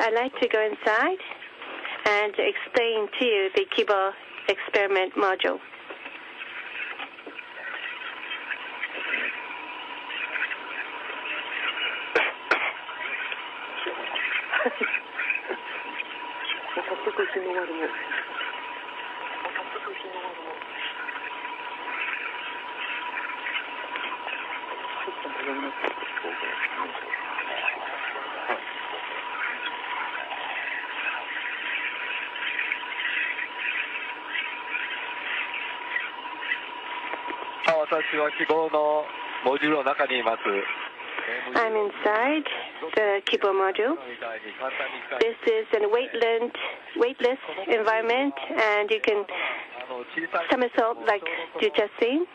I'd like to go inside and explain to you the Kibo experiment module. I'm inside the Kibo module. This is a weightless, weightless environment, and you can somersault like you just seen.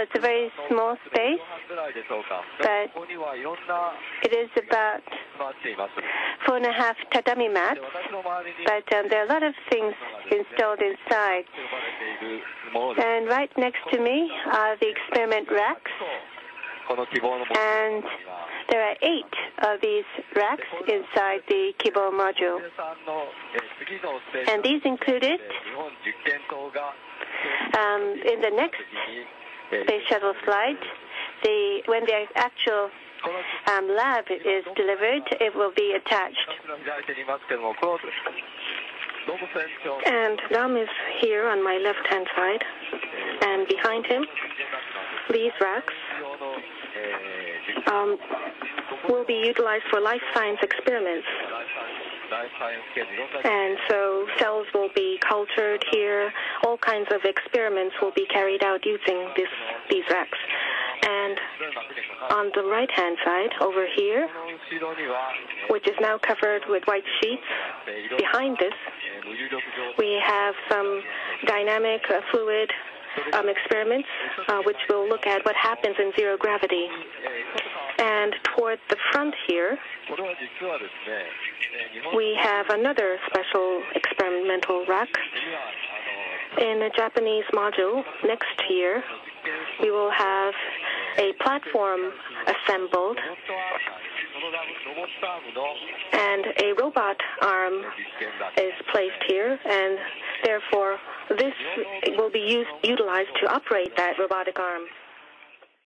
It's a very small space, but it is about four and a half tatami mats. But um, there are a lot of things installed inside. And right next to me are the experiment racks. And there are eight of these racks inside the Kibo module. And these included um, in the next space shuttle flight, the when the actual um, lab is delivered, it will be attached. And Dom is here on my left-hand side, and behind him, these racks um, will be utilized for life science experiments. And so cells will be cultured here. All kinds of experiments will be carried out using this, these racks. And on the right hand side, over here, which is now covered with white sheets, behind this, we have some dynamic uh, fluid um, experiments, uh, which will look at what happens in zero gravity. And toward the front here, we have another special experimental rack. In a Japanese module next year, we will have a platform assembled and a robot arm is placed here and therefore this will be used, utilized to operate that robotic arm.